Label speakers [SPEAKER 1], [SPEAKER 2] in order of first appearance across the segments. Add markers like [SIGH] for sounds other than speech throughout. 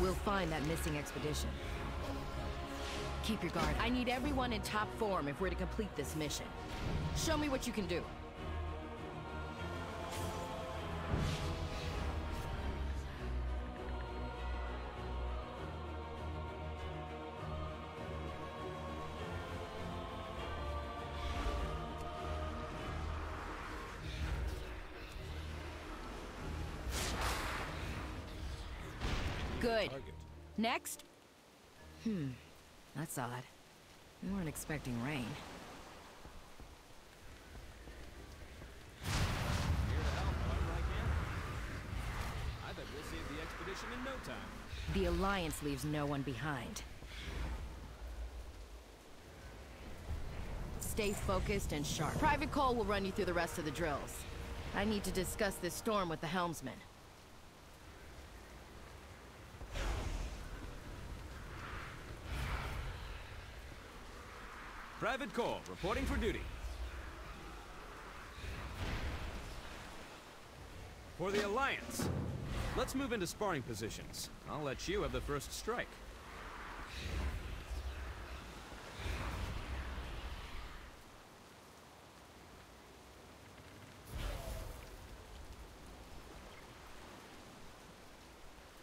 [SPEAKER 1] We'll find that missing expedition. Keep your guard. I need everyone in top form if we're to complete this mission. Show me what you can do. Next? Hmm. That's odd. We weren't expecting rain.
[SPEAKER 2] Here to help however I. I bet we'll save the expedition in no time.
[SPEAKER 1] The Alliance leaves no one behind. Stay focused and sharp. Private Cole will run you through the rest of the drills. I need to discuss this storm with the helmsman.
[SPEAKER 2] Private Cole, reporting for duty. For the Alliance. Let's move into sparring positions. I'll let you have the first strike.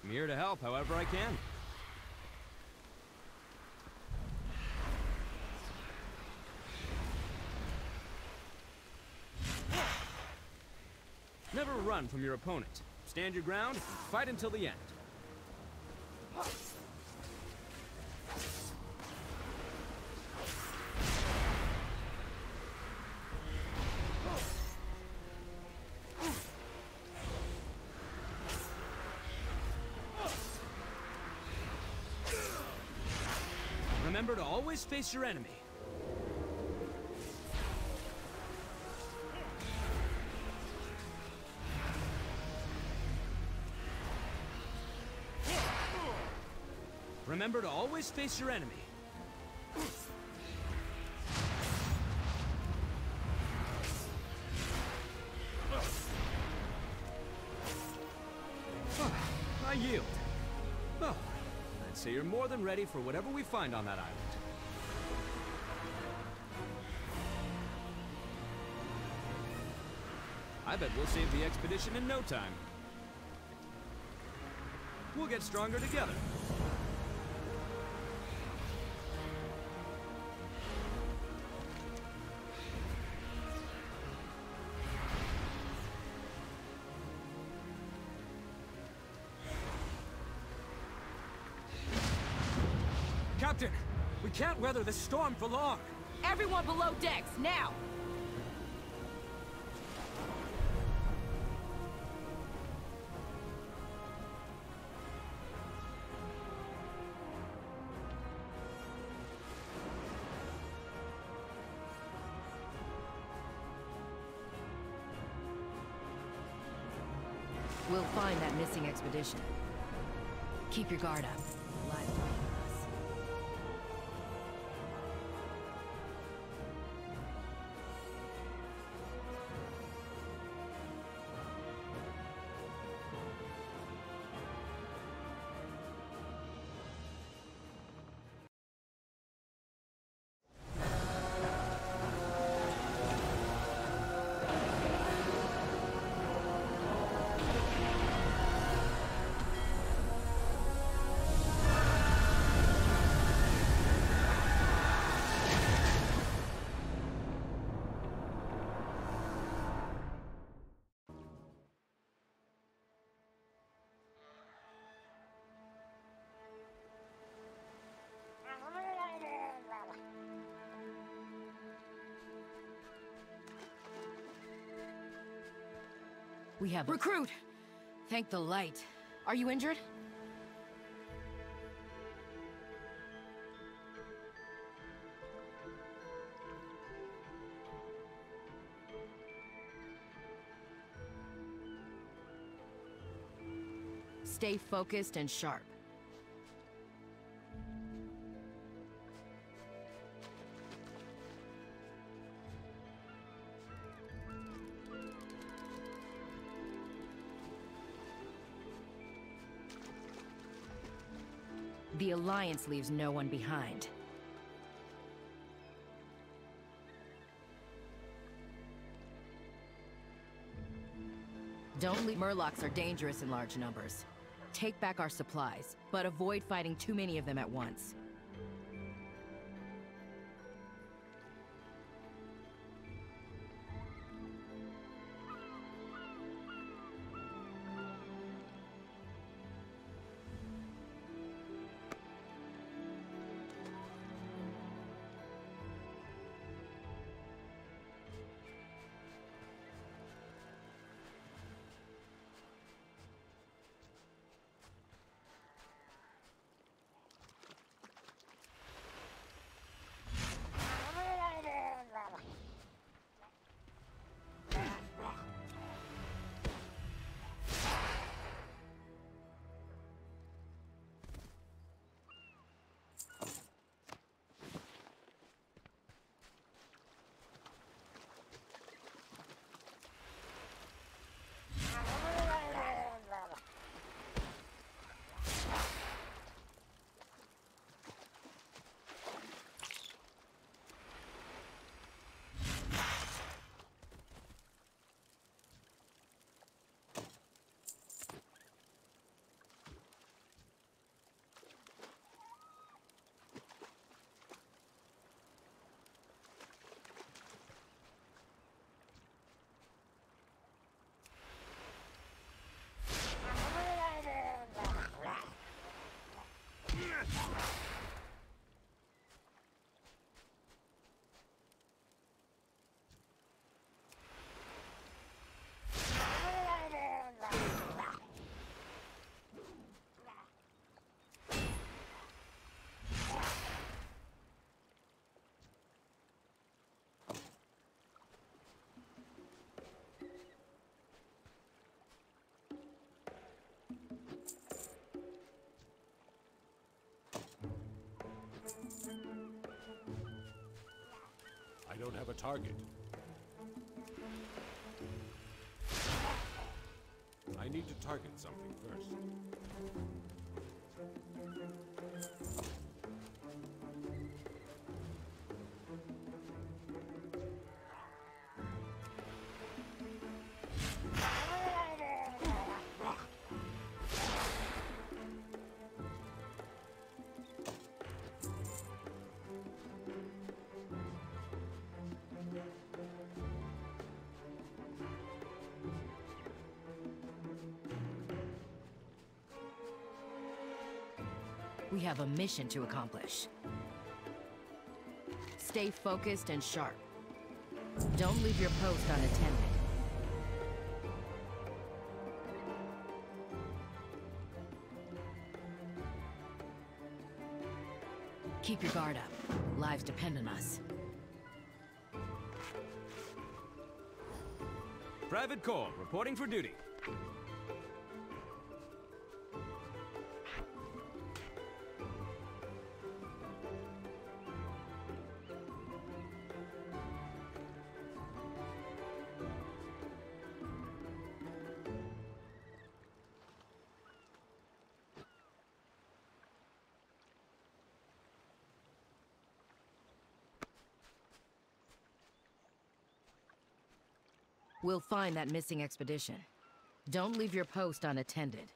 [SPEAKER 2] I'm here to help however I can. Never run from your opponent. Stand your ground, fight until the end. Remember to always face your enemy. Remember to always face your enemy. I yield. Oh, I'd say you're more than ready for whatever we find on that island. I bet we'll save the expedition in no time. We'll get stronger together. Weather this storm for long.
[SPEAKER 1] Everyone below decks, now! We'll find that missing expedition. Keep your guard up. We have recruit. Thank the light. Are you injured? Stay focused and sharp. Alliance leaves no one behind. Don't leave- Murlocs are dangerous in large numbers. Take back our supplies, but avoid fighting too many of them at once.
[SPEAKER 3] I don't have a target. I need to target something first.
[SPEAKER 1] We have a mission to accomplish. Stay focused and sharp. Don't leave your post unattended. Keep your guard up. Lives depend on us.
[SPEAKER 2] Private Cole, reporting for duty.
[SPEAKER 1] We'll find that missing expedition. Don't leave your post unattended.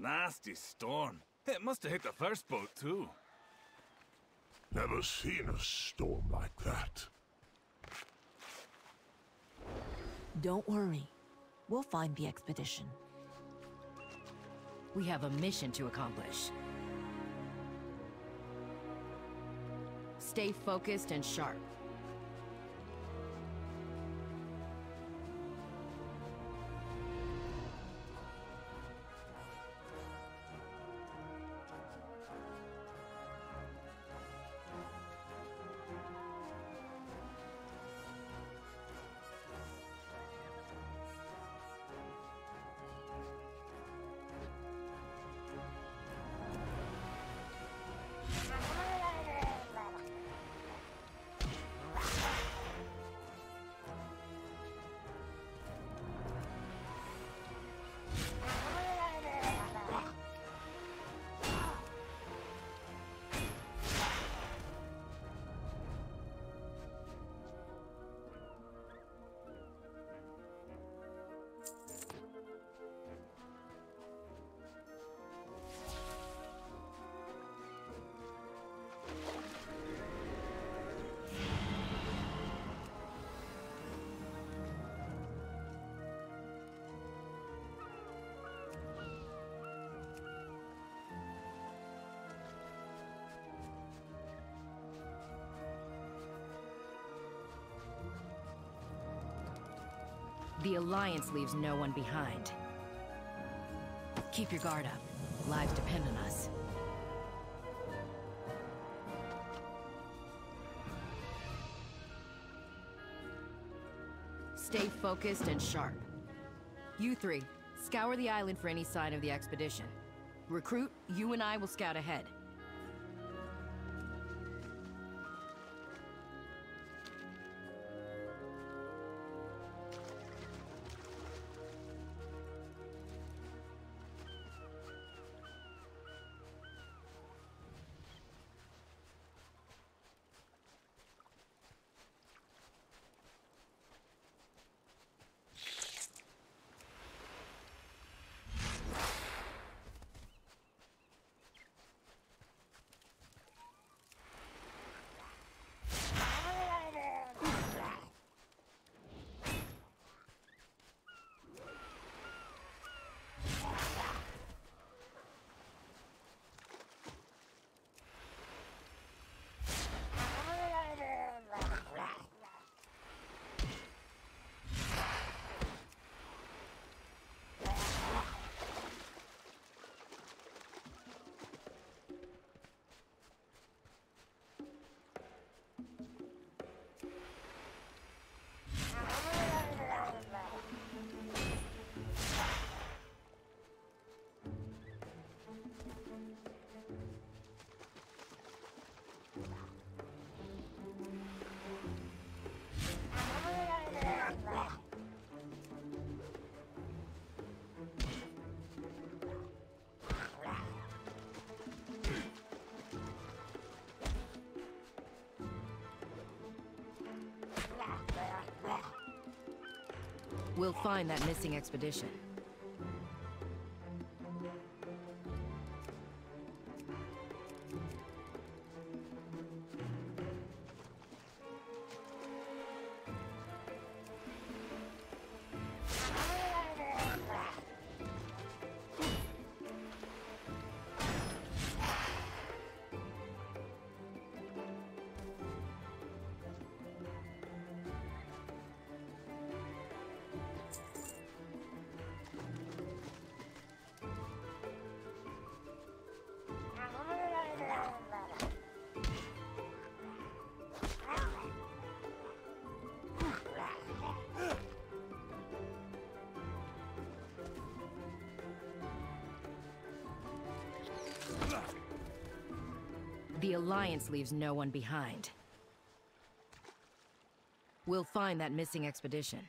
[SPEAKER 4] Nasty storm. It must have hit the first boat, too.
[SPEAKER 5] Never seen a storm like that.
[SPEAKER 6] Don't worry. We'll find the expedition.
[SPEAKER 1] We have a mission to accomplish. Stay focused and sharp. The Alliance leaves no one behind. Keep your guard up. Lives depend on us. Stay focused and sharp. You three, scour the island for any sign of the expedition. Recruit, you and I will scout ahead. We'll find that missing expedition. Alliance leaves no one behind. We'll find that missing expedition.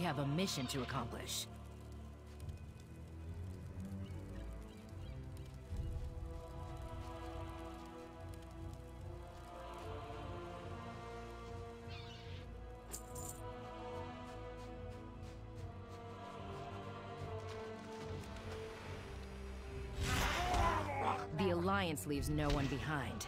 [SPEAKER 1] We have a mission to accomplish. The Alliance leaves no one behind.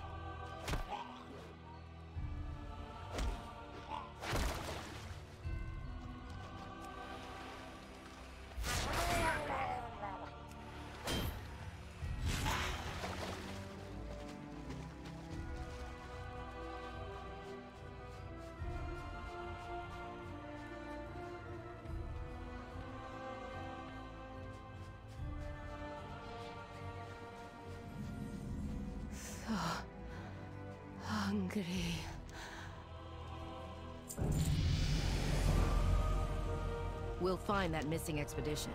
[SPEAKER 1] Find that missing expedition.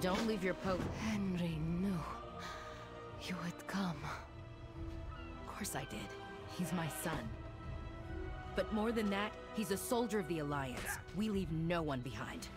[SPEAKER 1] Don't leave your post. Henry knew you would come. Of course I did. He's my son. But more than that, he's a soldier of the Alliance. We leave no one behind.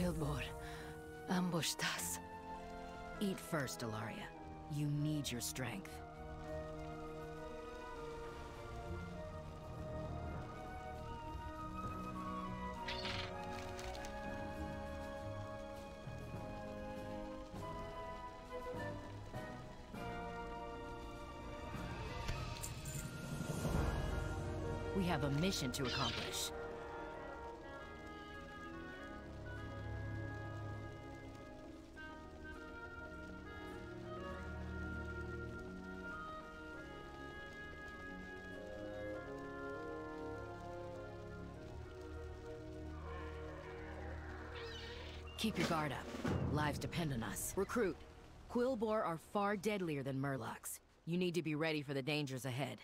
[SPEAKER 1] The Quilboar ambushed us. Eat first, Alaria. You need your strength. We have a mission to accomplish. Keep your guard up. Lives depend on us. Recruit. Quilboar are far deadlier than Murlocs. You need to be ready for the dangers ahead.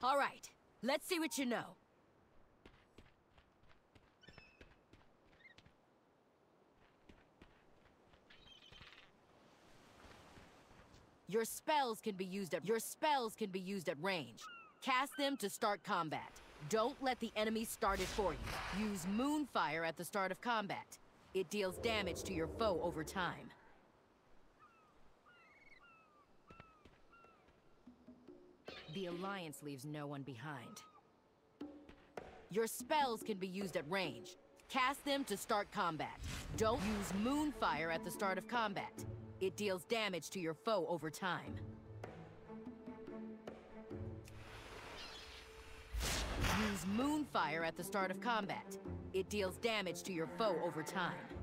[SPEAKER 1] All right, let's see what you know. Your spells can be used at your spells can be used at range. Cast them to start combat. Don't let the enemy start it for you. Use Moonfire at the start of combat. It deals damage to your foe over time. The Alliance leaves no one behind. Your spells can be used at range. Cast them to start combat. Don't use Moonfire at the start of combat. It deals damage to your foe over time. Use Moonfire at the start of combat. It deals damage to your foe over time.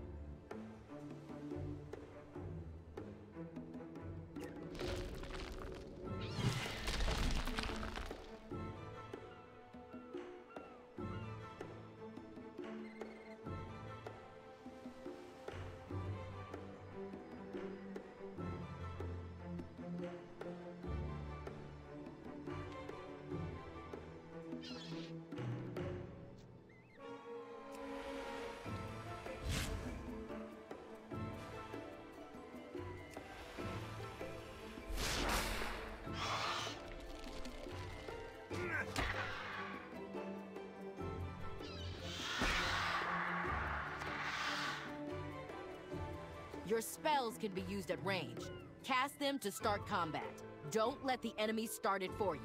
[SPEAKER 1] Your spells can be used at range. Cast them to start combat. Don't let the enemy start it for you.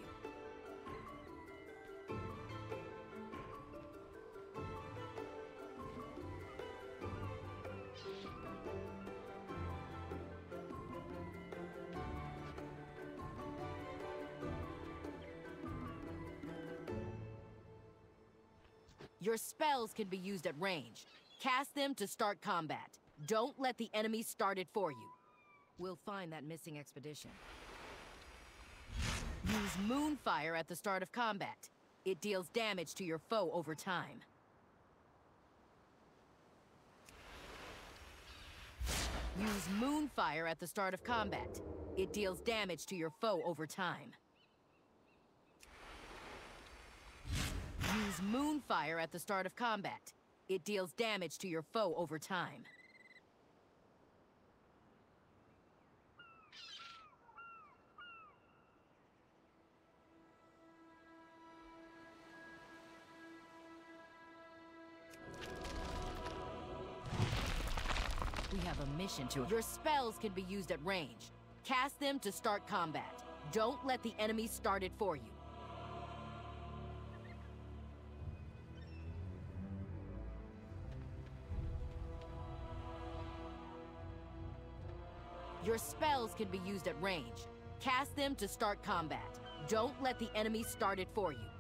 [SPEAKER 1] Your spells can be used at range. Cast them to start combat. Don't let the enemy start it for you. We'll find that missing expedition. Use Moonfire at the start of combat. It deals damage to your foe over time. Use Moonfire at the start of combat. It deals damage to your foe over time. Use Moonfire at the start of combat. It deals damage to your foe over time. We have a mission to... Your spells can be used at range. Cast them to start combat. Don't let the enemy start it for you. Your spells can be used at range. Cast them to start combat. Don't let the enemy start it for you.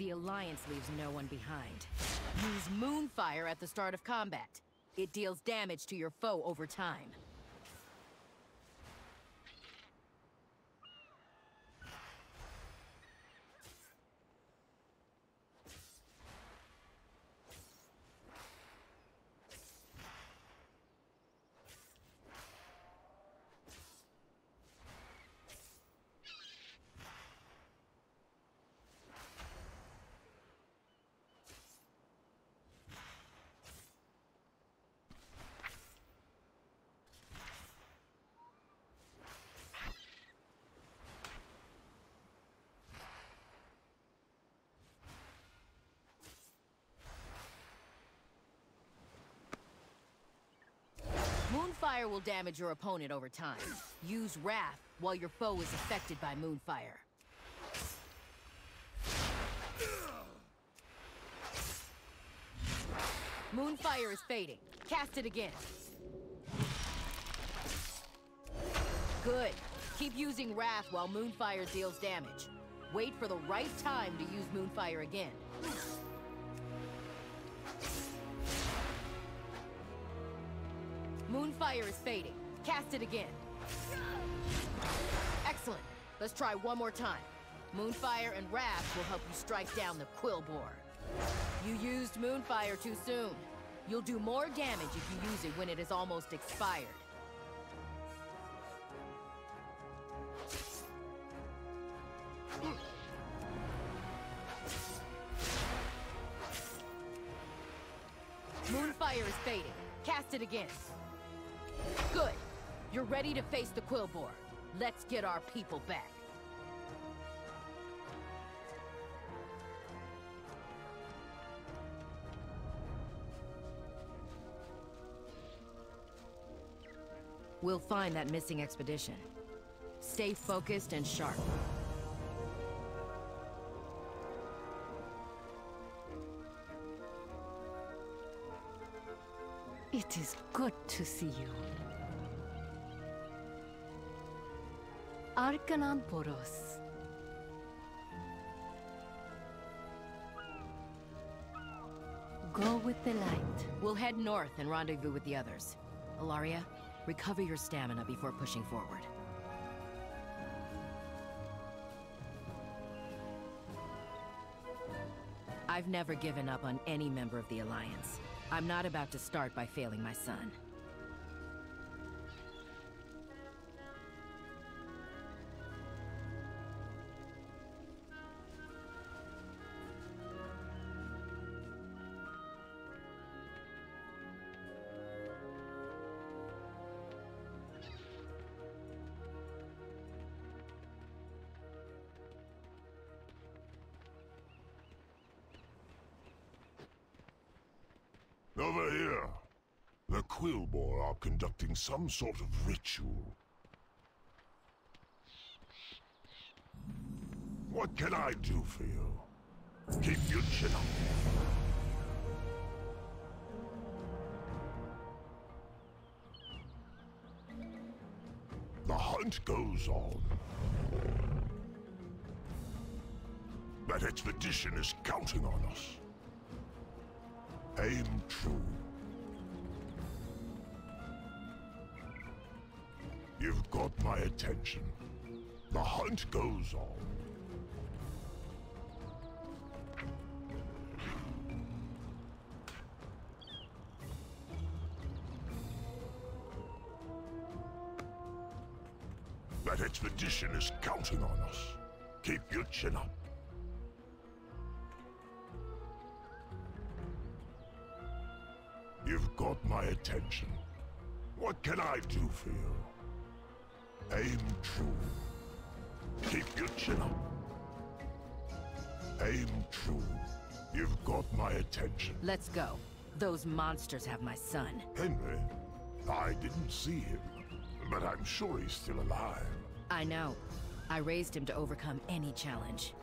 [SPEAKER 1] The Alliance leaves no one behind. Use Moonfire at the start of combat. It deals damage to your foe over time. Moonfire will damage your opponent over time. Use Wrath while your foe is affected by Moonfire. Moonfire is fading. Cast it again. Good. Keep using Wrath while Moonfire deals damage. Wait for the right time to use Moonfire again. Moonfire is fading. Cast it again. Excellent. Let's try one more time. Moonfire and Wrath will help you strike down the Quilboar. You used Moonfire too soon. You'll do more damage if you use it when it is almost expired. Moonfire is fading. Cast it again. Good. You're ready to face the Quilboar. Let's get our people back. We'll find that missing expedition. Stay focused and sharp.
[SPEAKER 7] It is good to see you. Arcanamporos. Go with the light.
[SPEAKER 1] We'll head north and rendezvous with the others. Alaria, recover your stamina before pushing forward. I've never given up on any member of the Alliance. I'm not about to start by failing my son.
[SPEAKER 5] Conducting some sort of ritual. What can I do for you? Keep your chin up. The hunt goes on. That expedition is counting on us. Aim true. Got my attention. The hunt goes on. That expedition is counting on us. Keep your chin up. You've got my attention. What can I do for you? Aim true. Keep your chin up. Aim true. You've got my attention.
[SPEAKER 1] Let's go. Those monsters have my son.
[SPEAKER 5] Henry, I didn't see him, but I'm sure he's still alive.
[SPEAKER 1] I know. I raised him to overcome any challenge.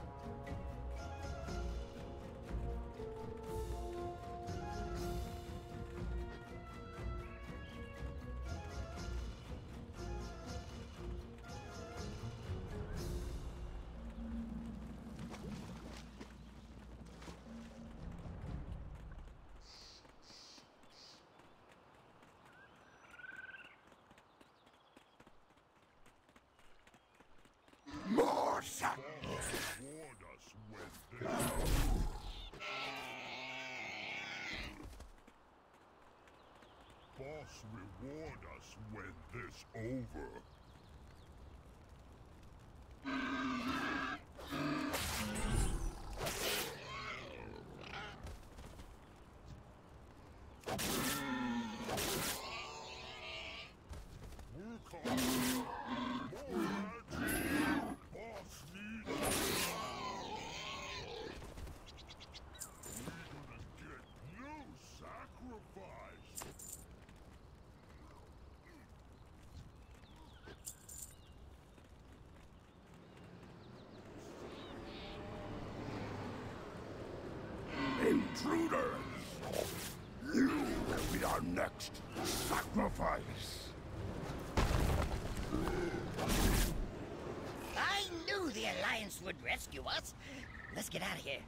[SPEAKER 8] Rescue us. Let's get out of here.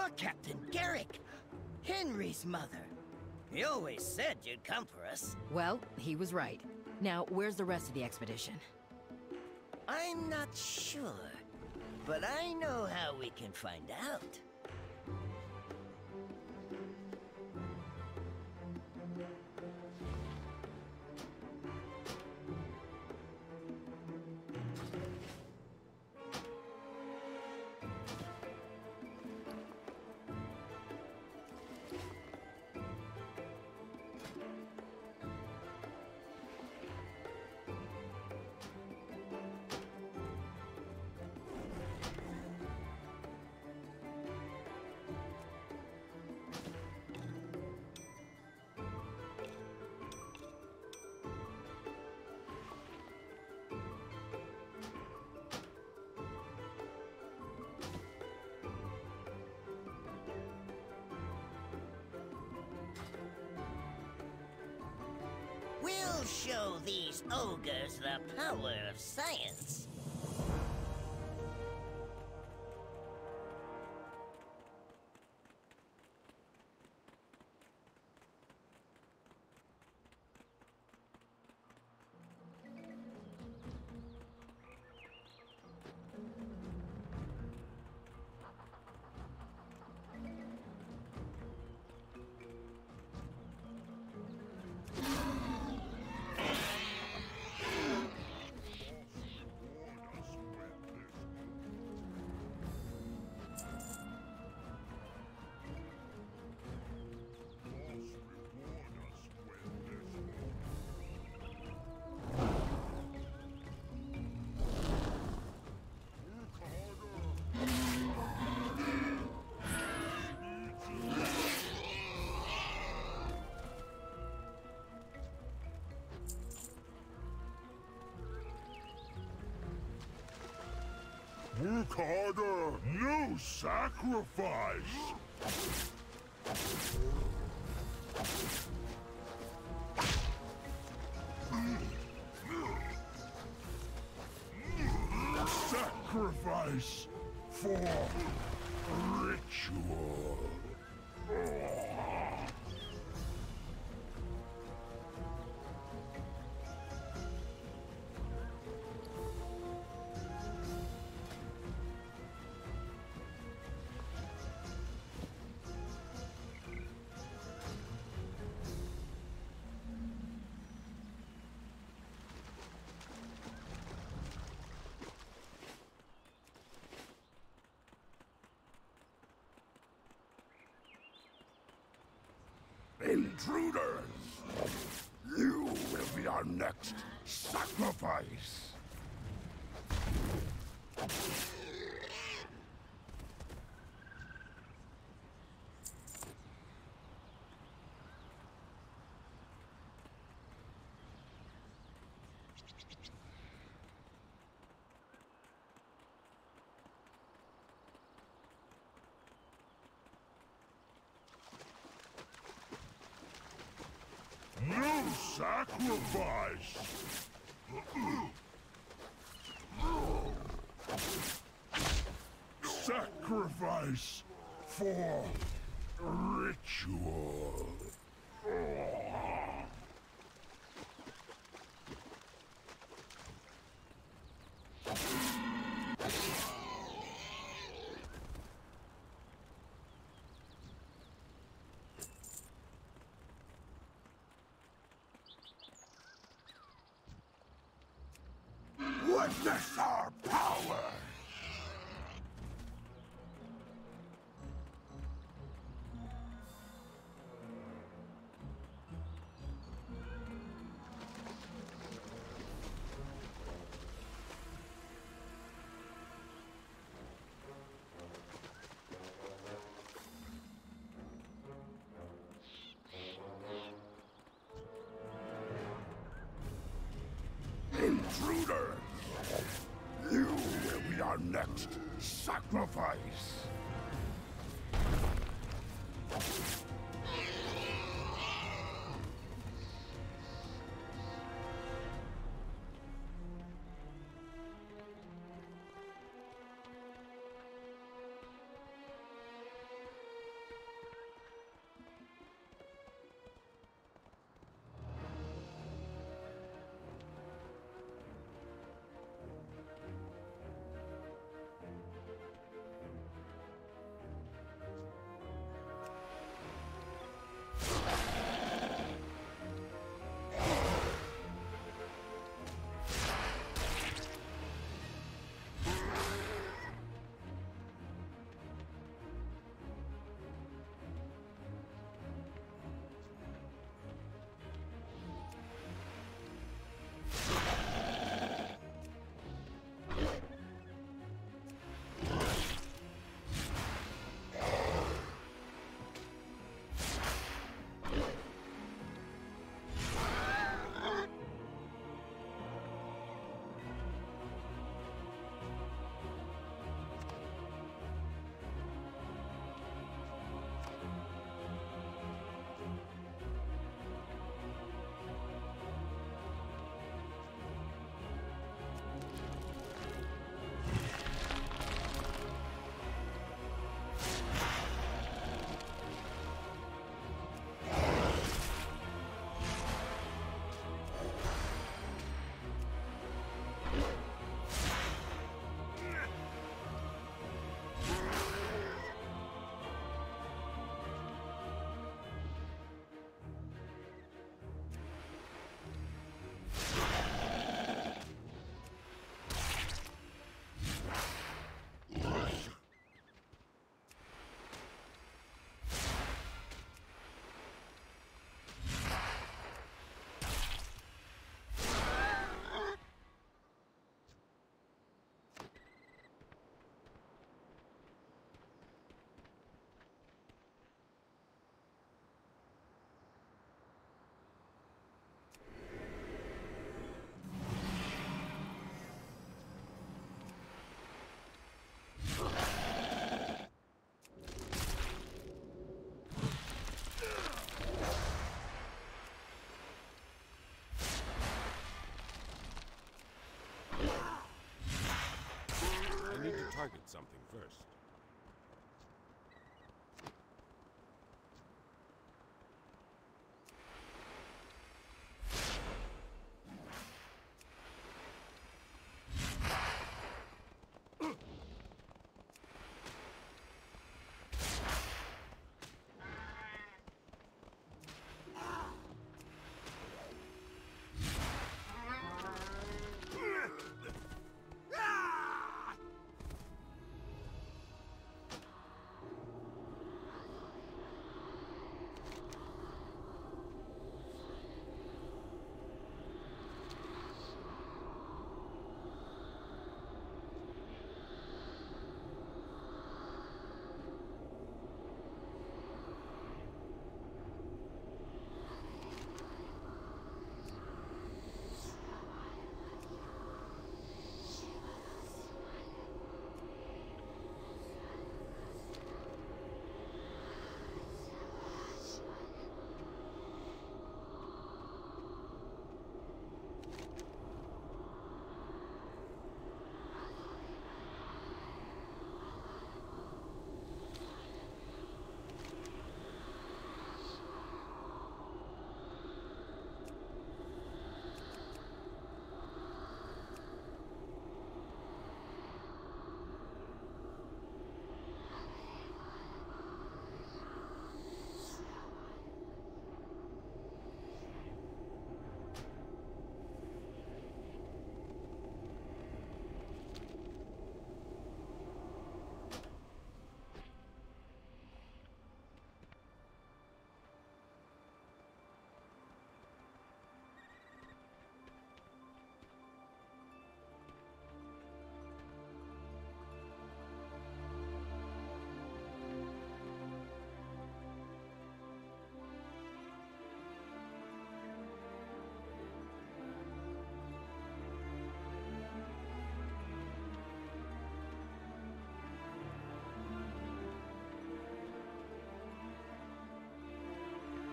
[SPEAKER 8] You're Captain Garrick, Henry's mother. He always said you'd come for us.
[SPEAKER 1] Well, he was right. Now, where's the rest of the expedition?
[SPEAKER 8] I'm not sure, but I know how we can find out.
[SPEAKER 5] Work harder! No sacrifice! Intruders! You will be our next sacrifice! No sacrifice! Sacrifice for ritual. Witness our intruders! You will be our next sacrifice!
[SPEAKER 3] Target something first.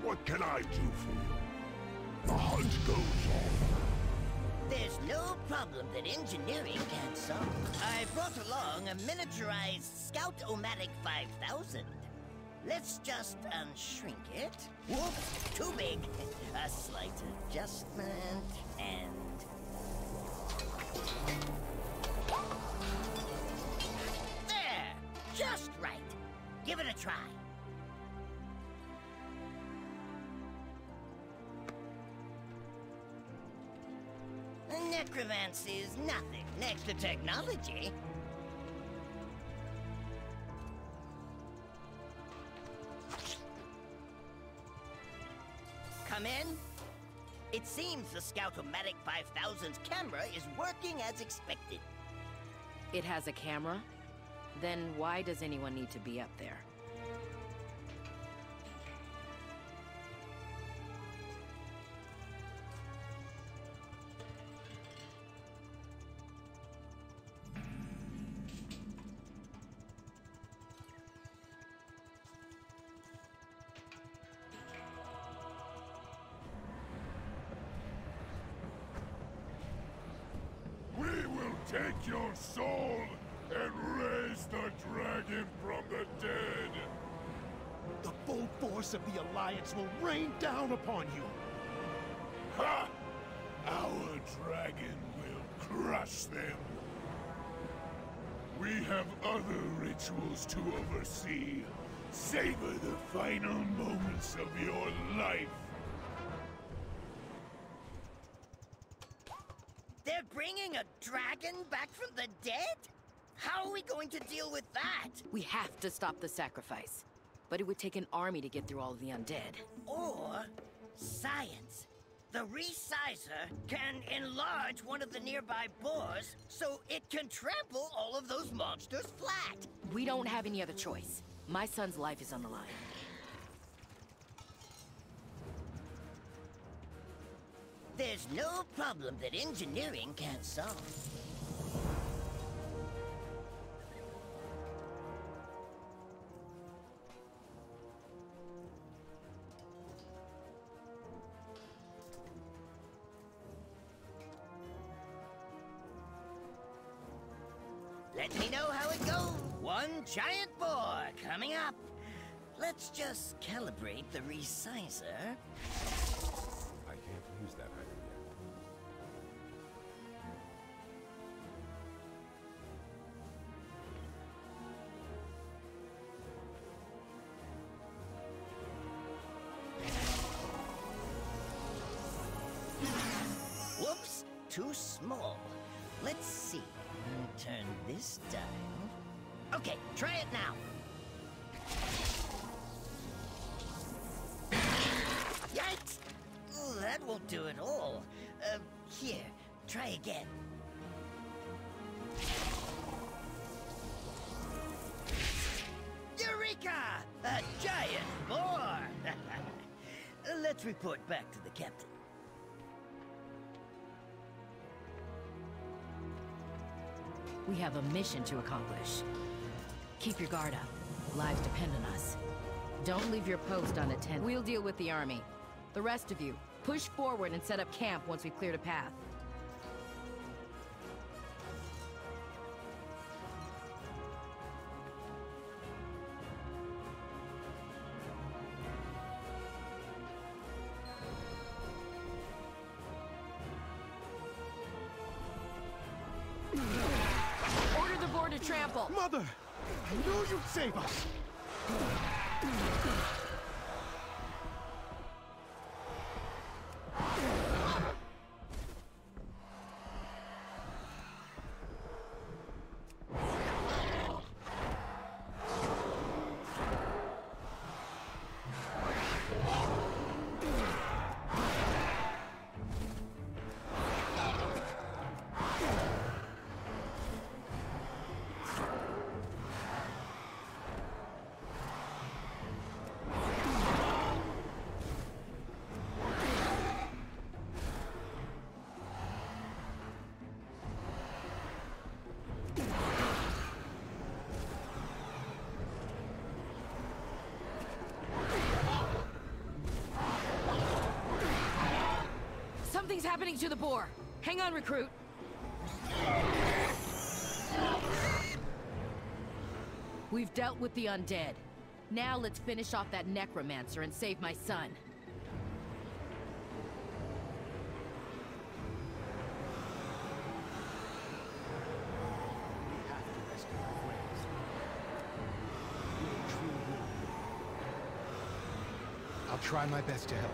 [SPEAKER 5] What can I do for you? The hunt goes on.
[SPEAKER 8] There's no problem that engineering can't solve. I brought along a miniaturized Scout-O-Matic 5000. Let's just unshrink it. Whoops, too big. A slight adjustment, and... There! Just right. Give it a try. Necromancy is nothing next to technology. Come in. It seems the Scout-O-Matic 5000's camera is working as expected.
[SPEAKER 1] It has a camera? Then why does anyone need to be up there?
[SPEAKER 5] Take your soul and raise the dragon from the dead.
[SPEAKER 9] The full force of the Alliance will rain down upon you.
[SPEAKER 5] Ha! Our dragon will crush them. We have other rituals to oversee. Savor the final moments of your life.
[SPEAKER 8] To
[SPEAKER 1] stop the sacrifice. But it would take an army to get through all of the undead.
[SPEAKER 8] Or science. The resizer can enlarge one of the nearby boars so it can trample all of those monsters flat.
[SPEAKER 1] We don't have any other choice. My son's life is on the line.
[SPEAKER 8] There's no problem that engineering can't solve. One giant boar coming up. Let's just calibrate the resizer.
[SPEAKER 3] I can't use that item yet.
[SPEAKER 8] Whoops, too small. Let's see. Turn this down. Okay, try it now. Yikes! Oh, that won't do it all. Uh, here, try again. Eureka! A giant boar! [LAUGHS] Let's report back to the captain.
[SPEAKER 1] We have a mission to accomplish. Keep your guard up. Lives depend on us. Don't leave your post unattended. We'll deal with the army. The rest of you, push forward and set up camp once we've cleared a path. Order the boar to trample!
[SPEAKER 9] Mother! I knew you'd save us!
[SPEAKER 1] Something's happening to the boar! Hang on, recruit! We've dealt with the undead. Now let's finish off that necromancer and save my son.
[SPEAKER 9] I'll try my best to help.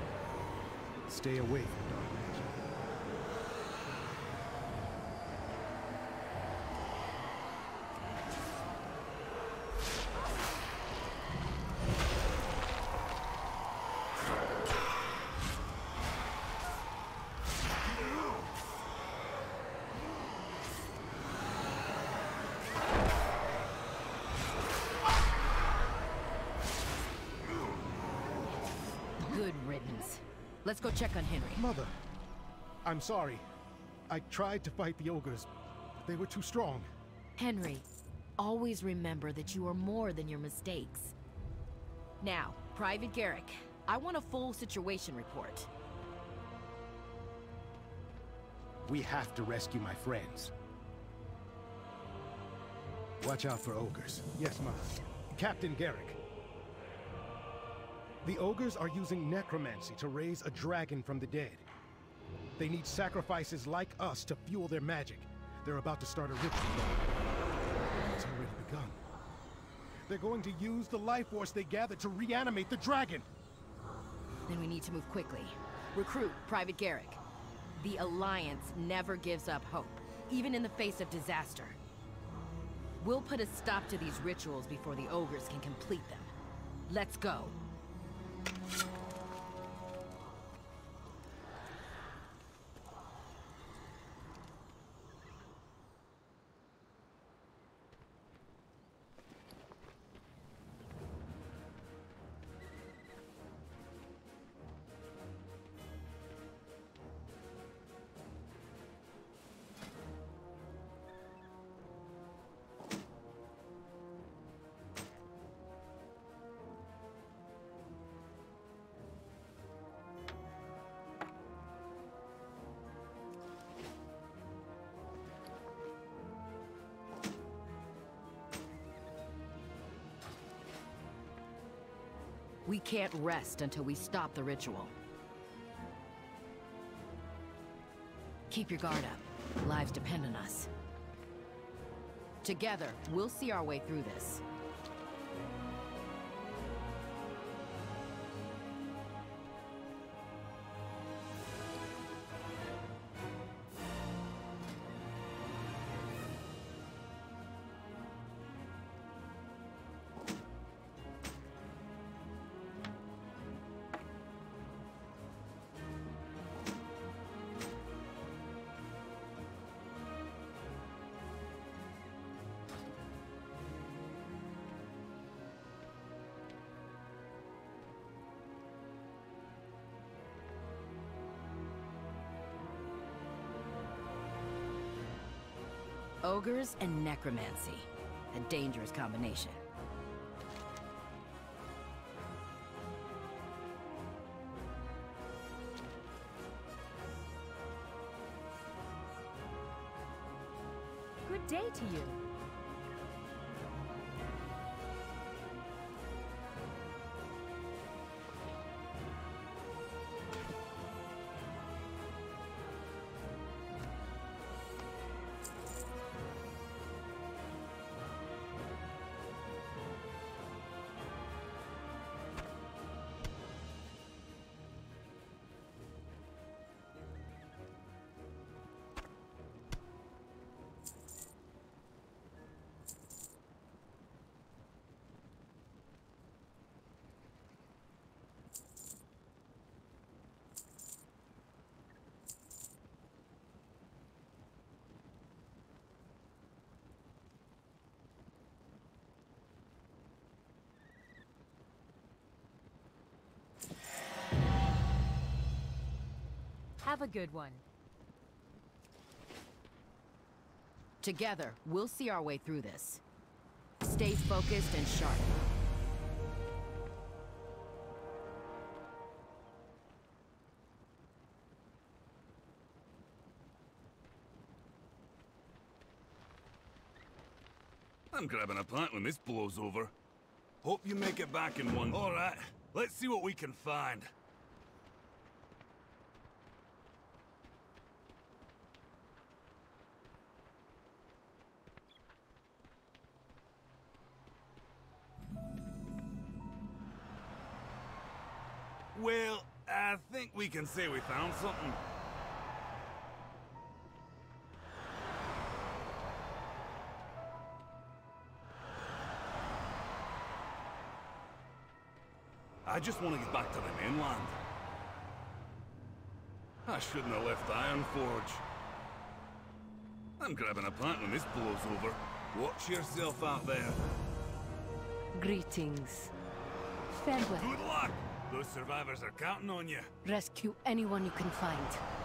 [SPEAKER 9] Stay away from magic.
[SPEAKER 1] Good riddance. Let's go check on Henry.
[SPEAKER 9] Mother, I'm sorry. I tried to fight the ogres, but they were too strong.
[SPEAKER 1] Henry, always remember that you are more than your mistakes. Now, Private Garrick, I want a full situation report.
[SPEAKER 9] We have to rescue my friends. Watch out for ogres. Yes, Mother. Captain Garrick. The ogres are using necromancy to raise a dragon from the dead. They need sacrifices like us to fuel their magic. They're about to start a ritual. It's already begun. They're going to use the life force they gathered to reanimate the dragon.
[SPEAKER 1] Then we need to move quickly. Recruit Private Garrick. The Alliance never gives up hope, even in the face of disaster. We'll put a stop to these rituals before the ogres can complete them. Let's go. We can't rest until we stop the ritual. Keep your guard up. Lives depend on us. Together, we'll see our way through this. And necromancy. A dangerous combination.
[SPEAKER 10] Have a good one.
[SPEAKER 1] Together, we'll see our way through this. Stay focused and sharp.
[SPEAKER 4] I'm grabbing a plant when this blows over. Hope you make it back in one. All right, let's see what we can find. Think we can say we found something. I just want to get back to the mainland. I shouldn't have left Ironforge. I'm grabbing a pint when this blows over. Watch yourself out there.
[SPEAKER 7] Greetings. Farewell.
[SPEAKER 4] Good luck! Those survivors are counting on you.
[SPEAKER 7] Rescue anyone you can find.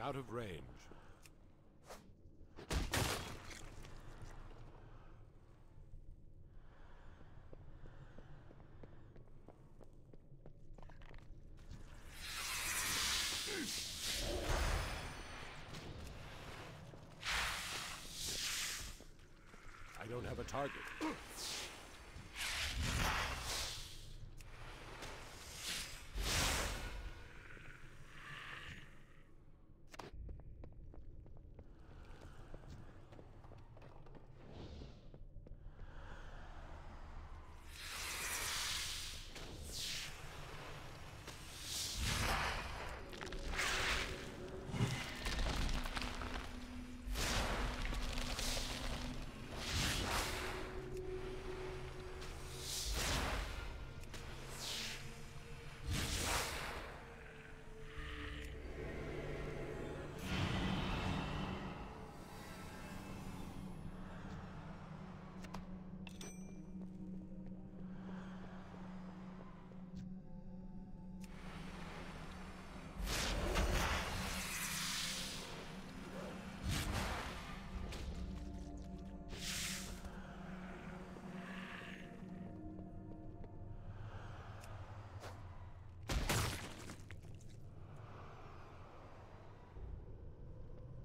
[SPEAKER 3] I'm out of range. I don't have a target.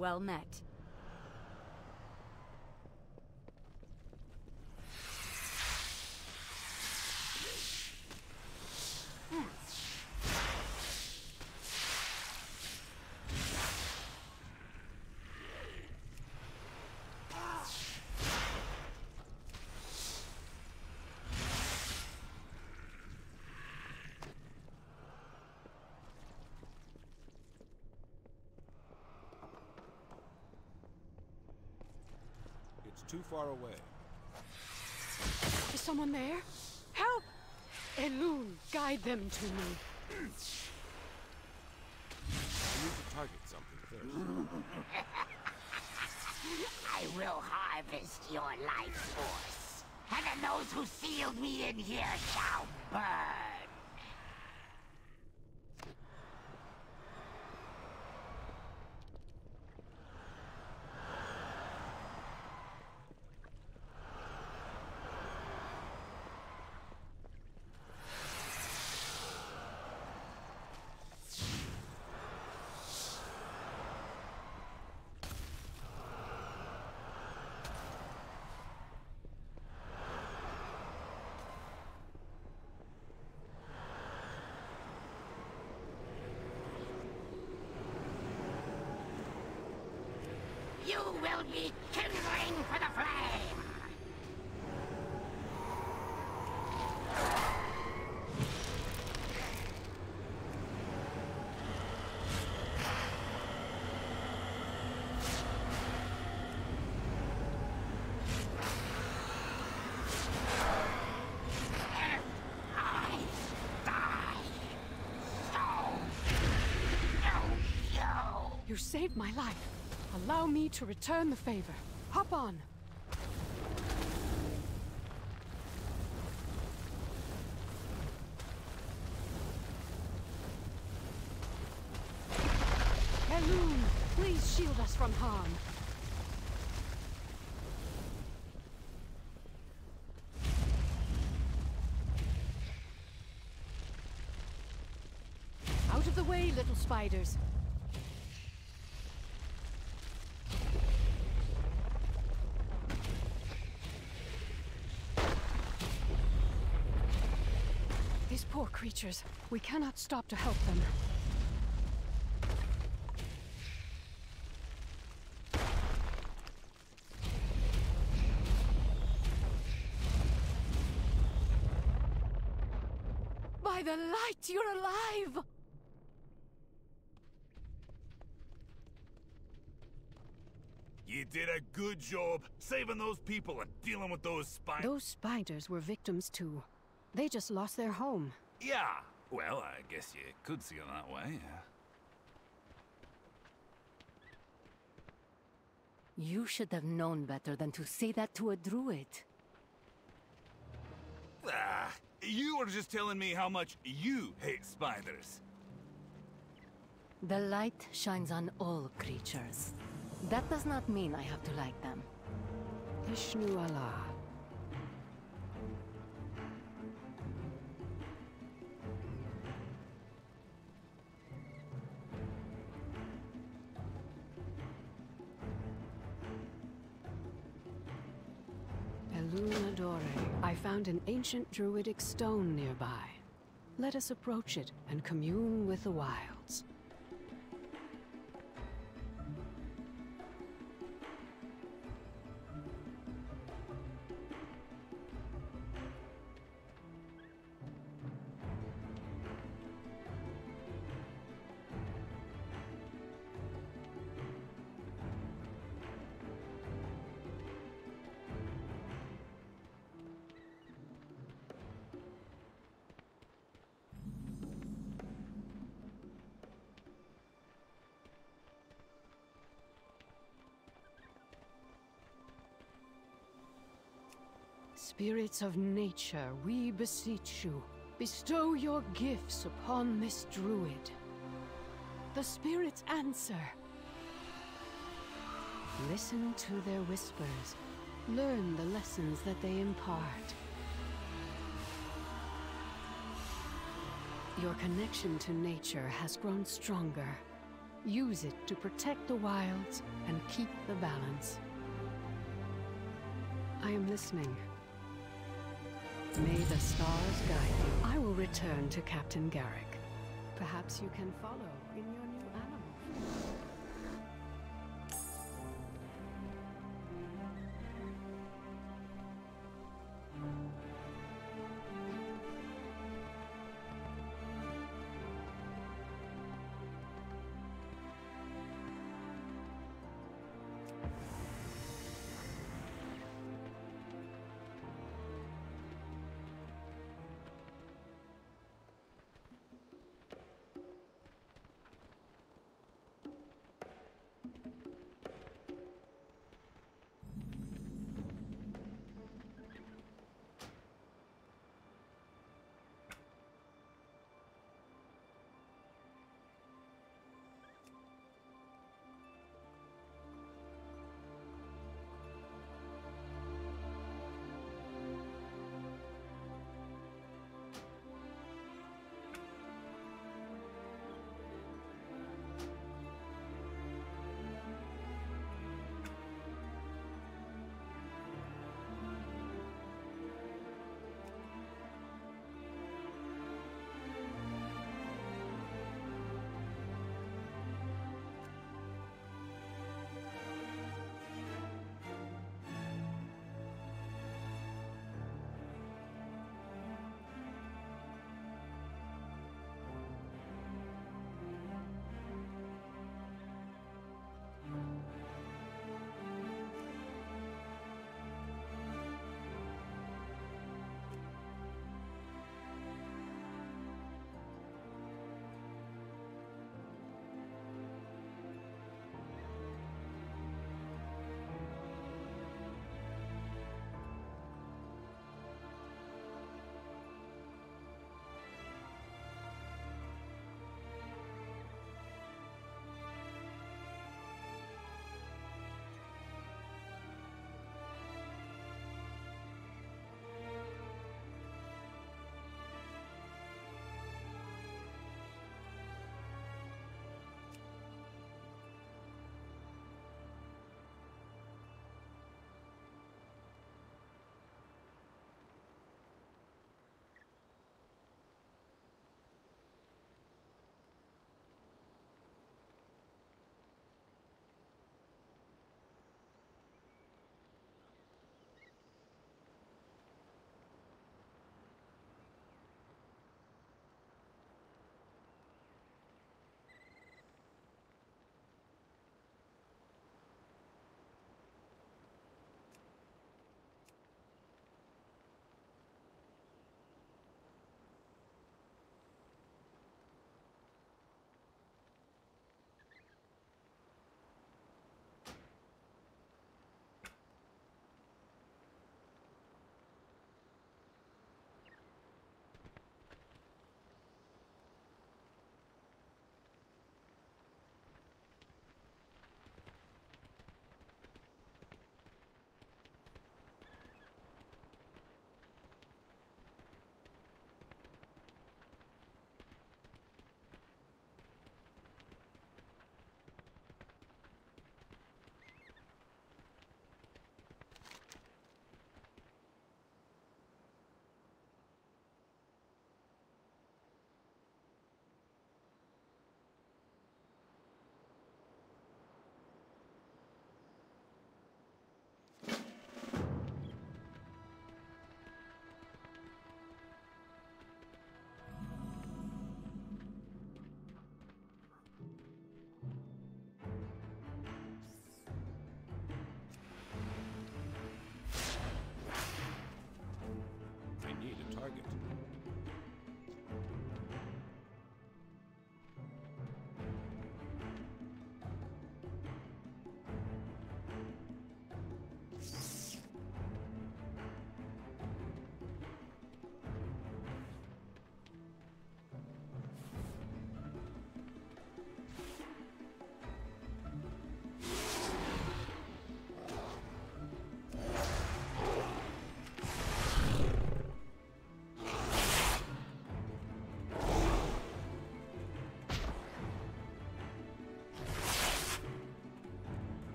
[SPEAKER 7] Well met.
[SPEAKER 3] It's too far away.
[SPEAKER 11] Is someone there? Help! Elune, guide them to me.
[SPEAKER 3] I need to target something first. [LAUGHS]
[SPEAKER 12] I will harvest your life force, and then those who sealed me in here shall burn.
[SPEAKER 13] will be kindling for the flame!
[SPEAKER 14] You saved my life. Allow me to return the favor. Hop on. Elune, please shield us from harm. Out of the way, little spiders. These poor creatures. We cannot stop to help them. By the light, you're alive!
[SPEAKER 4] You did a good job saving those people and dealing with those spiders.
[SPEAKER 14] Those spiders were victims too. They just lost their home.
[SPEAKER 4] Yeah. Well, I guess you could see it that way.
[SPEAKER 7] You should have known better than to say that to a druid.
[SPEAKER 4] Ah, you were just telling me how much you hate spiders.
[SPEAKER 7] The light shines on all creatures. That does not mean I have to like them.
[SPEAKER 14] Ishnu-alah. I found an ancient druidic stone nearby. Let us approach it and commune with the wilds. Spirits of nature, we beseech you, bestow your gifts upon this druid. The spirits answer. Listen to their whispers. Learn the lessons that they impart. Your connection to nature has grown stronger. Use it to protect the wilds and keep the balance. I am listening. May the stars guide you. I will return to Captain Garrick. Perhaps you can follow in your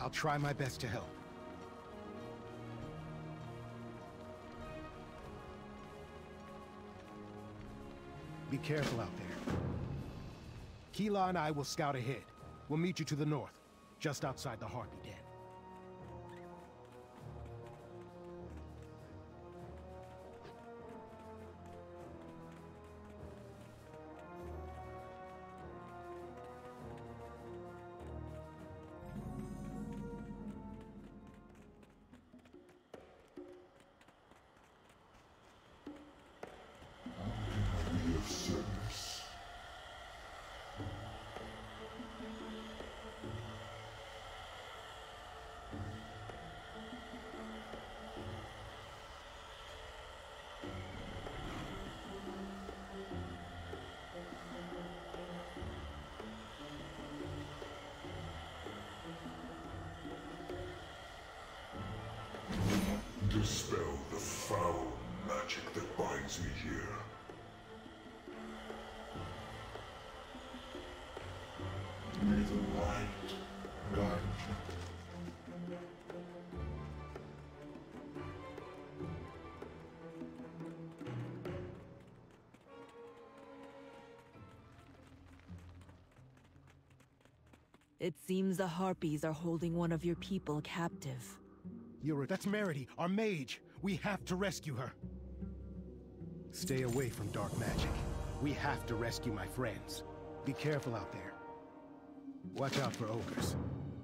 [SPEAKER 9] I'll try my best to help. Be careful out there. Kee-La and I will scout ahead. We'll meet you to the north, just outside the Harpy
[SPEAKER 6] It seems the Harpies are holding one of your people captive.
[SPEAKER 9] Yura, that's Meredy, our mage. We have to rescue her. Stay away from dark magic. We have to rescue my friends. Be careful out there. Watch out for ogres.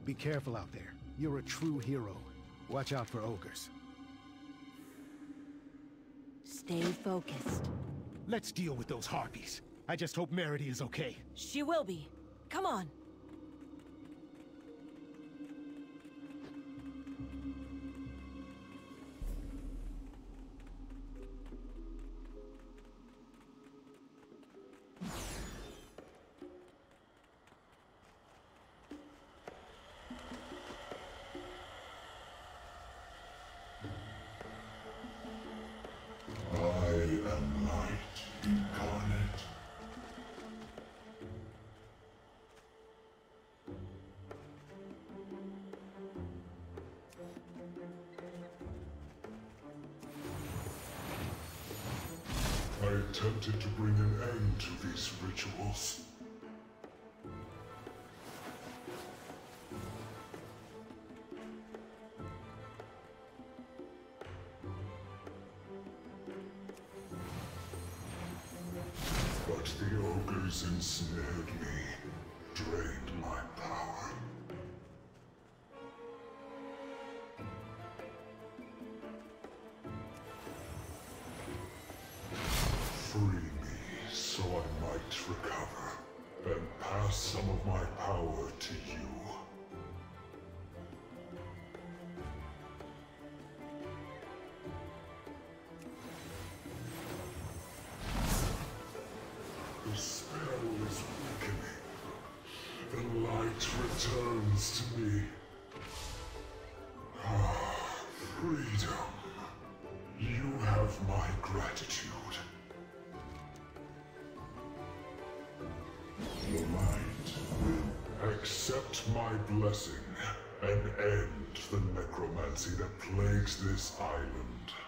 [SPEAKER 9] Be careful out there. You're a true hero. Watch out for ogres.
[SPEAKER 6] Stay focused.
[SPEAKER 9] Let's deal with those harpies. I just hope Meredy is okay.
[SPEAKER 6] She will be. Come on.
[SPEAKER 5] Returns to me. Ah, freedom. You have my gratitude. The light will accept my blessing and end the necromancy that plagues this island.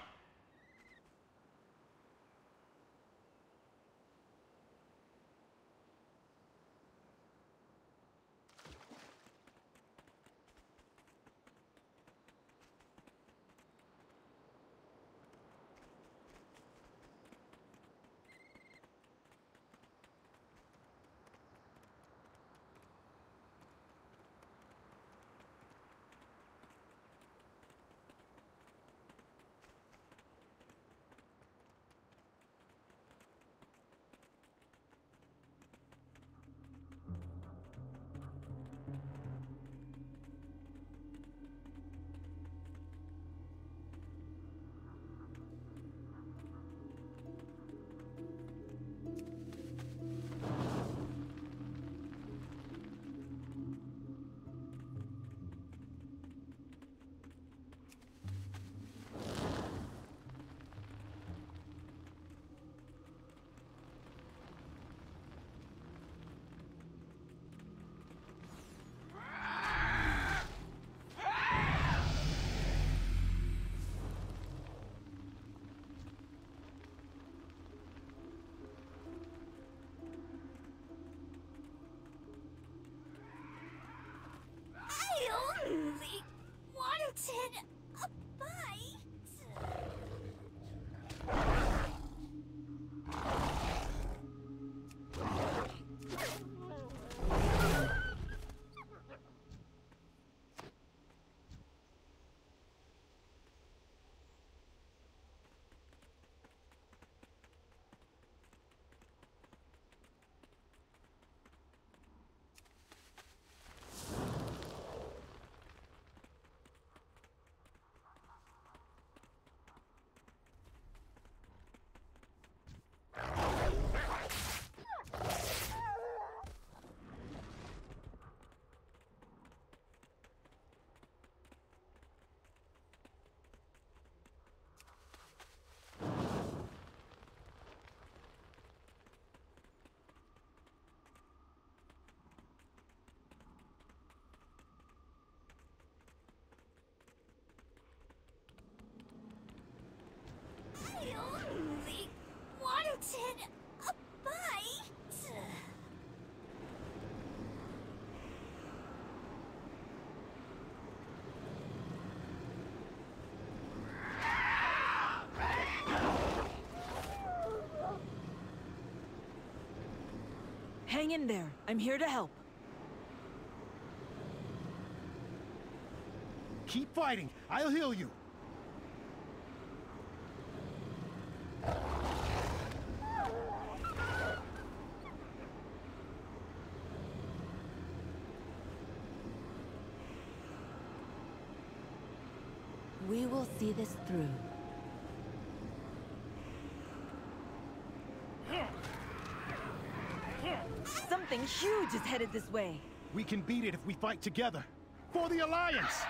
[SPEAKER 13] Wanted a bite.
[SPEAKER 6] Hang in there. I'm here to help.
[SPEAKER 9] Keep fighting. I'll heal you.
[SPEAKER 6] We will see this through. Something huge is headed this way.
[SPEAKER 9] We can beat it if we fight together. For the Alliance!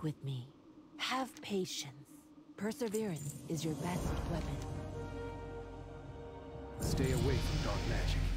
[SPEAKER 6] Speak with me. Have patience. Perseverance is your best weapon.
[SPEAKER 9] Stay away from dark magic.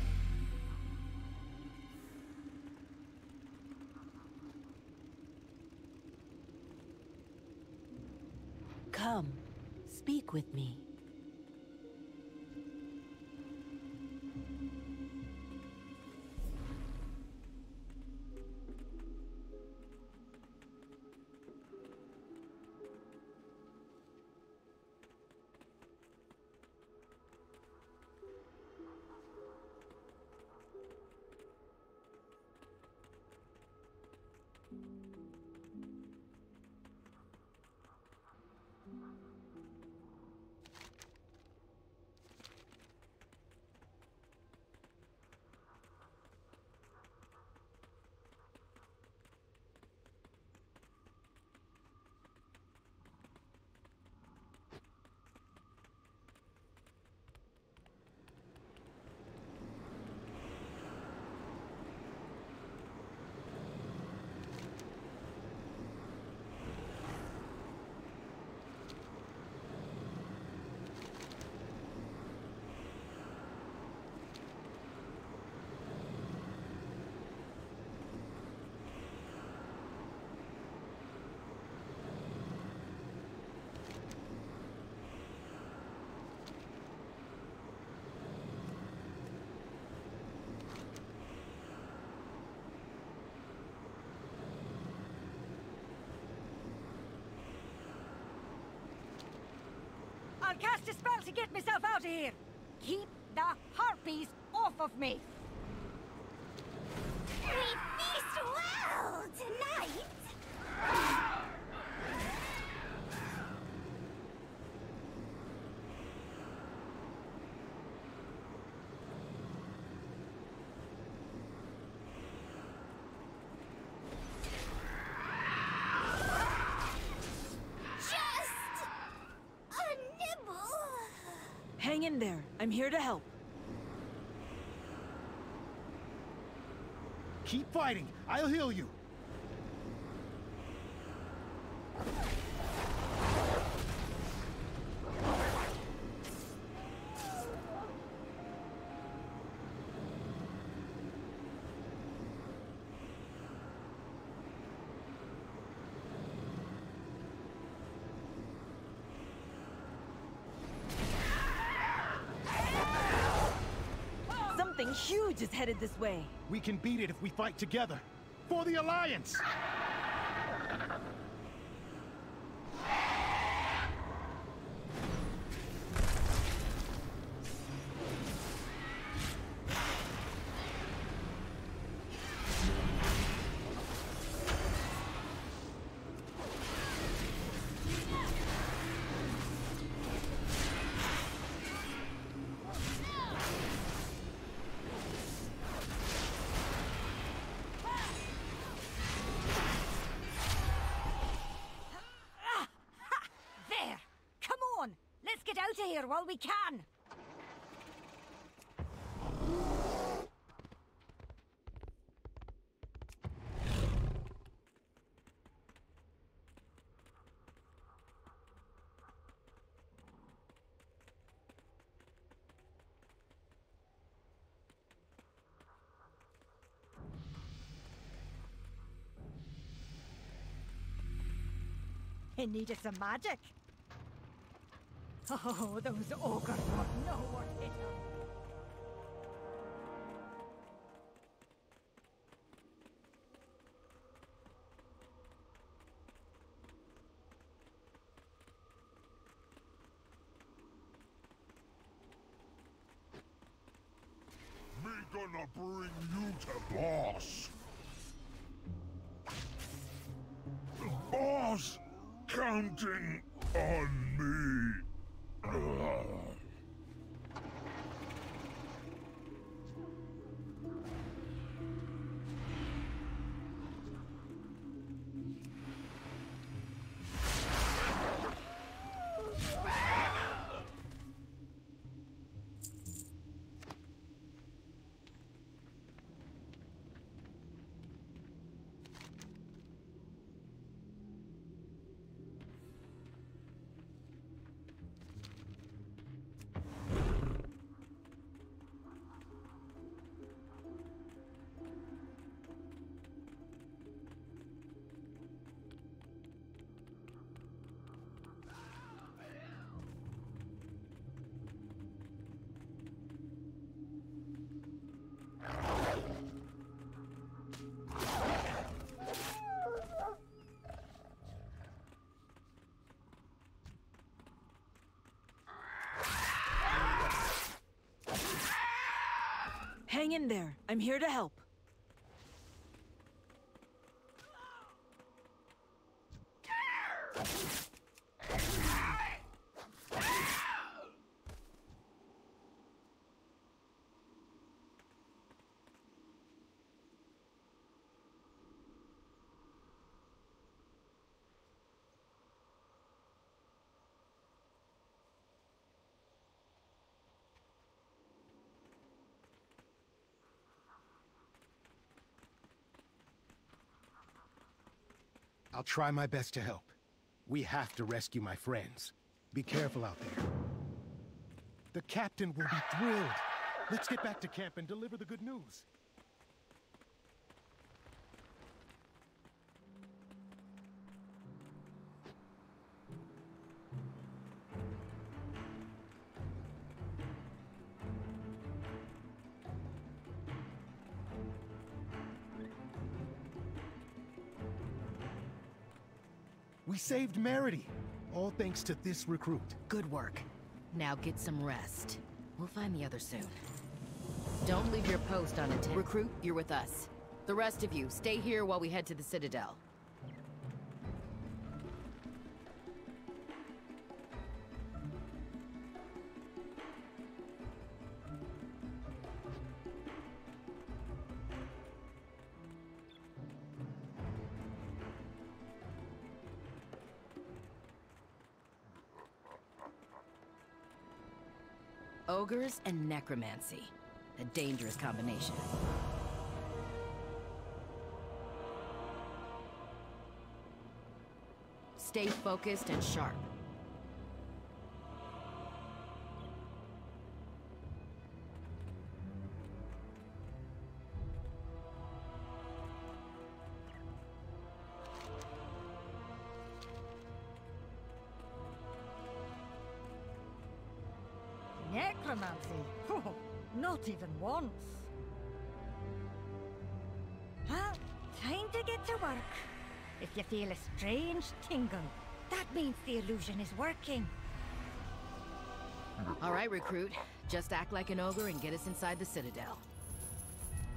[SPEAKER 15] I'll cast a spell to get myself out of here. Keep the harpies off of me.
[SPEAKER 13] We feast well tonight. Just a nibble.
[SPEAKER 6] Hang in there. I'm here to help.
[SPEAKER 9] Keep fighting. I'll heal you.
[SPEAKER 6] Something huge is headed this way.
[SPEAKER 9] We can beat it if we fight together. For the Alliance!
[SPEAKER 15] We can. He needed some magic. Oh, those ogres would know what hit.
[SPEAKER 5] Me gonna bring you to boss. Boss counting on
[SPEAKER 6] Hang in there. I'm here to help.
[SPEAKER 9] I'll try my best to help. We have to rescue my friends. Be careful out there. The captain will be thrilled. Let's get back to camp and deliver the good news. Saved Meredy, all thanks to this recruit.
[SPEAKER 6] Good work.
[SPEAKER 1] Now get some rest. We'll find the others soon. Don't leave your post unattended. Recruit, you're with us. The rest of you, stay here while we head to the Citadel. Ogres and necromancy. A dangerous combination. Stay focused and sharp.
[SPEAKER 15] Feel a strange tingle, that means the illusion is working.
[SPEAKER 1] All right, recruit. Just act like an ogre and get us inside the Citadel.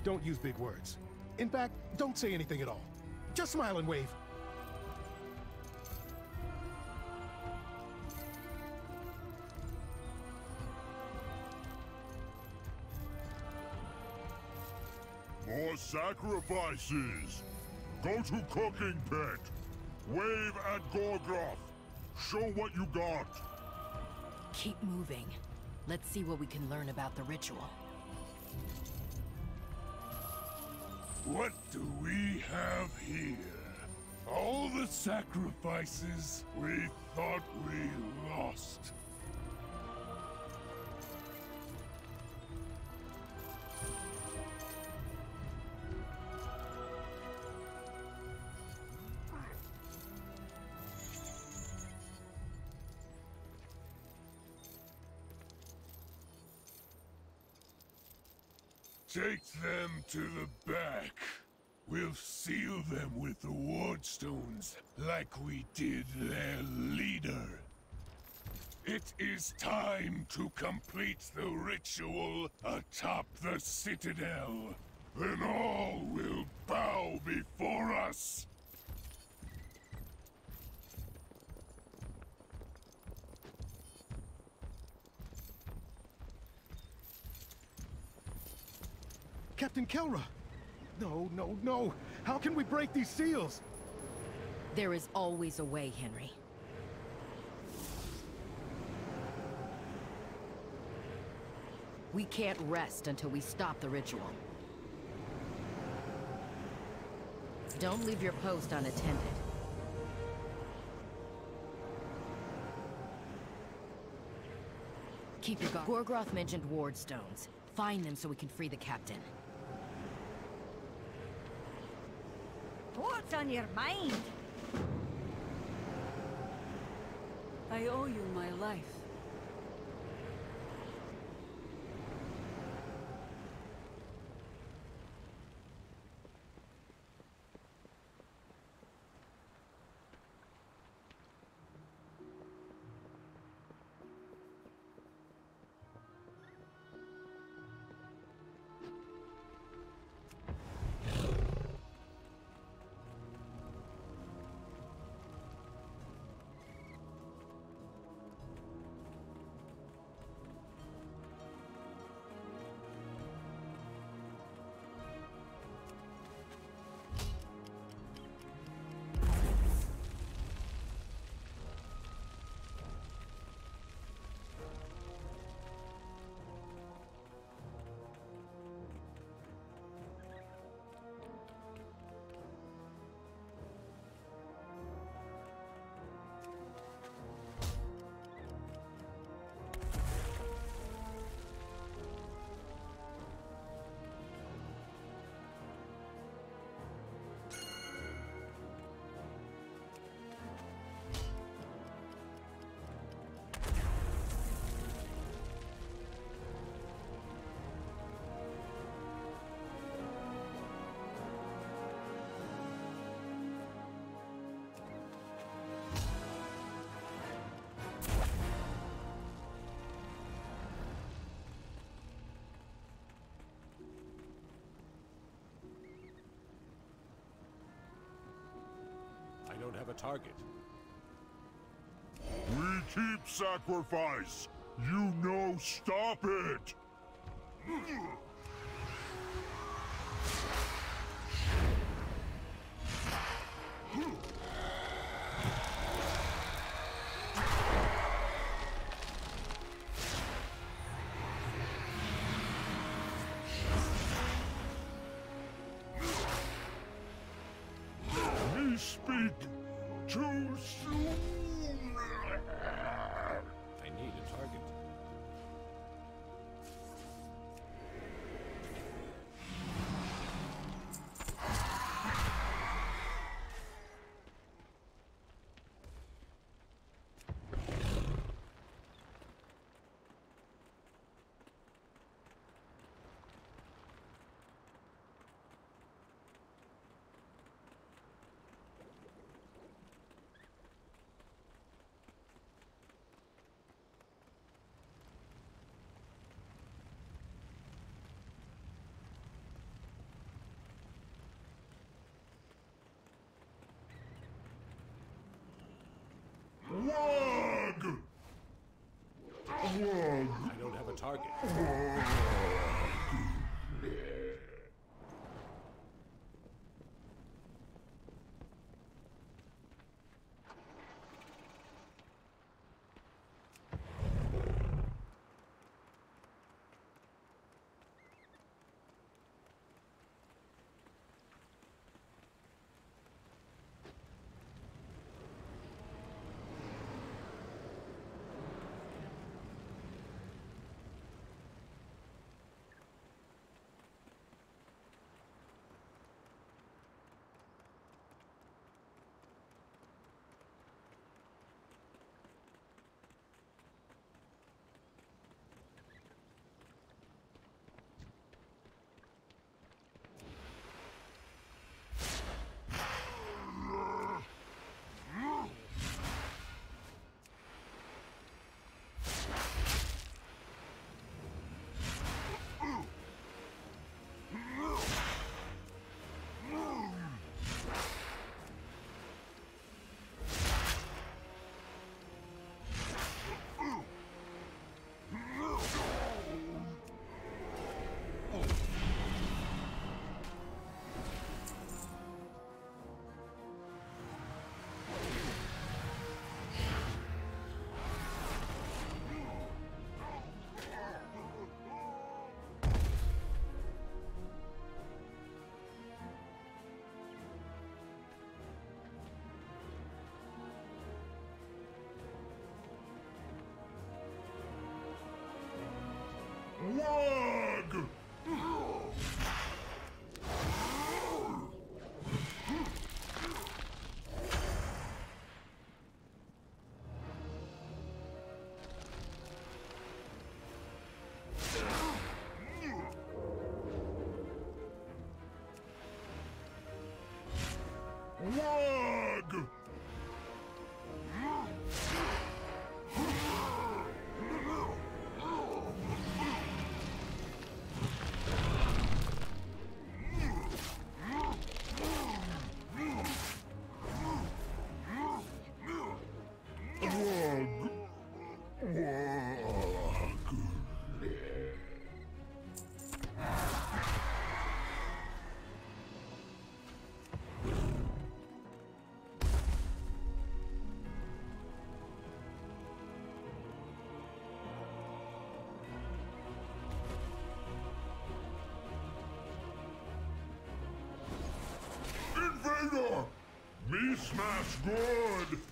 [SPEAKER 9] Don't use big words. In fact, don't say anything at all. Just smile and wave.
[SPEAKER 5] More sacrifices! Go to cooking pit! Wave at Gorgroth! Show what you got!
[SPEAKER 1] Keep moving. Let's see what we can learn about the ritual.
[SPEAKER 16] What do we have here? All the sacrifices we thought we lost. Take them to the back. We'll seal them with the Wardstones, like we did their leader. It is time to complete the ritual atop the Citadel. Then all will bow before us.
[SPEAKER 9] Captain Kelra! No, no, no! How can we break these seals?
[SPEAKER 1] There is always a way, Henry. We can't rest until we stop the ritual. Don't leave your post unattended. Keep your guard. Gorgroth mentioned wardstones. Find them so we can free the captain.
[SPEAKER 15] What's on your mind?
[SPEAKER 11] I owe you my life.
[SPEAKER 3] Have a target.
[SPEAKER 5] We keep sacrifice. You know, stop it.
[SPEAKER 3] Target.
[SPEAKER 5] Invader! Me smash good!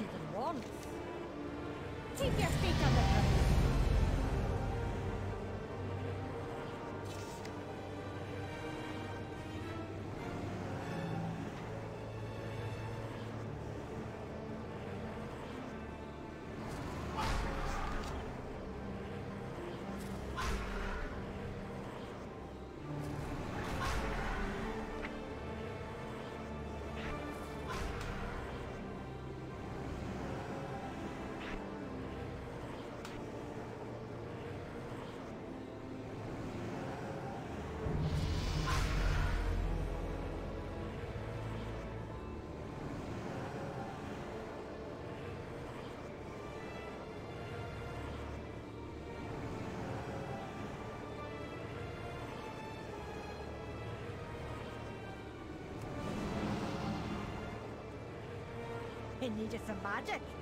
[SPEAKER 15] Even once. Keep your feet on He needed some magic.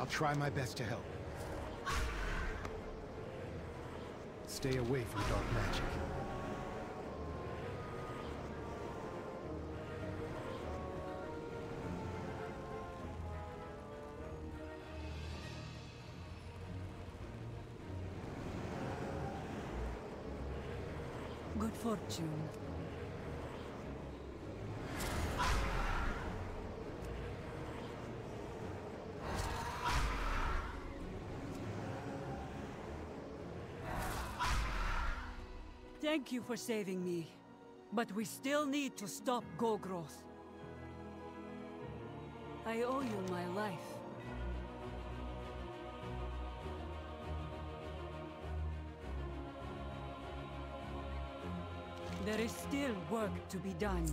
[SPEAKER 9] I'll try my best to help. Stay away from dark magic.
[SPEAKER 14] Good fortune. Thank you for saving me. But we still need to stop Gorgroth. I owe you my life. There is still work to be done.